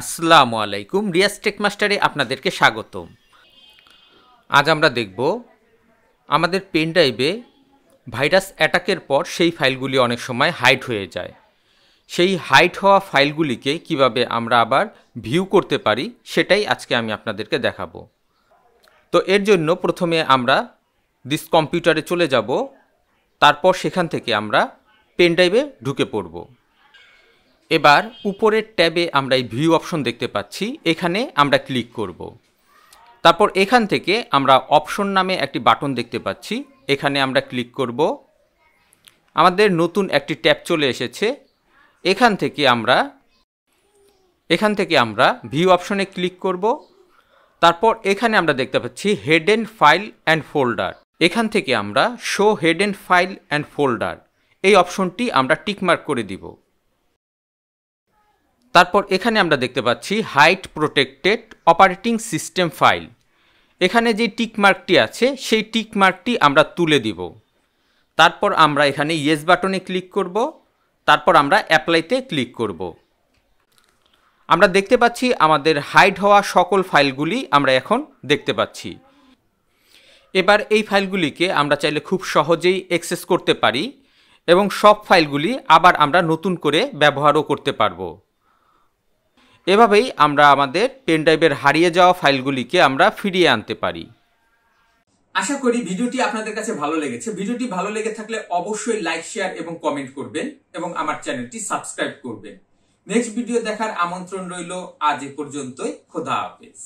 আসসালামু আলাইকুম, রিয়াজ টেক মাস্টারে আপনাদেরকে স্বাগতম। আজ আমরা দেখব আমাদের পেন ড্রাইভে ভাইরাস অ্যাটাকের পর সেই ফাইলগুলি অনেক সময় হাইড হয়ে যায়। সেই হাইড হওয়া ফাইলগুলিকে কীভাবে আমরা আবার ভিউ করতে পারি, সেটাই আজকে আমি আপনাদেরকে দেখাবো। তো এর জন্য প্রথমে আমরা দিস কম্পিউটারে চলে যাব, তারপর সেখান থেকে আমরা পেন ড্রাইভে ঢুকে পড়ব। এবার উপরের ট্যাবে আমরা এই ভিউ অপশন দেখতে পাচ্ছি। এখানে আমরা ক্লিক করব। তারপর এখান থেকে আমরা অপশন নামে একটি বাটন দেখতে পাচ্ছি। এখানে আমরা ক্লিক করব। আমাদের নতুন একটি ট্যাব চলে এসেছে। এখান থেকে আমরা, এখান থেকে আমরা ভিউ অপশনে ক্লিক করব। তারপর এখানে আমরা দেখতে পাচ্ছি হেডেন ফাইল অ্যান্ড ফোল্ডার। এখান থেকে আমরা show hidden file and folder. এই অপশনটি আমরা টিকমার্ক করে দিব। তারপর এখানে আমরা দেখতে পাচ্ছি hide protected operating system file এখানে যে টিকমার্কটি আছে, সেই টিকমার্কটি আমরা তুলে দিব। তারপর আমরা এখানে ইয়েস বাটনে ক্লিক করব। তারপর আমরা অ্যাপ্লাইতে ক্লিক করব। আমরা দেখতে পাচ্ছি আমাদের হাইড হওয়া সকল ফাইলগুলি আমরা এখন দেখতে পাচ্ছি। এবার এই ফাইলগুলিকে আমরা চাইলে খুব সহজেই অ্যাক্সেস করতে পারি এবং সব ফাইলগুলি আবার আমরা নতুন করে ব্যবহারও করতে পারব। এভাবেই আমরা আমাদের পেন ড্রাইভের হারিয়ে যাওয়া ফাইলগুলিকে আমরা ফিরিয়ে আনতে পারি। আশা করি ভিডিওটি আপনাদের কাছে ভালো লেগেছে। ভিডিওটি ভালো লেগে থাকলে অবশ্যই লাইক, শেয়ার এবং কমেন্ট করবেন এবং আমার চ্যানেলটি সাবস্ক্রাইব করবেন। নেক্সট ভিডিও দেখার আমন্ত্রণ রইল। আজ এ পর্যন্তই। খোদা হাফেজ।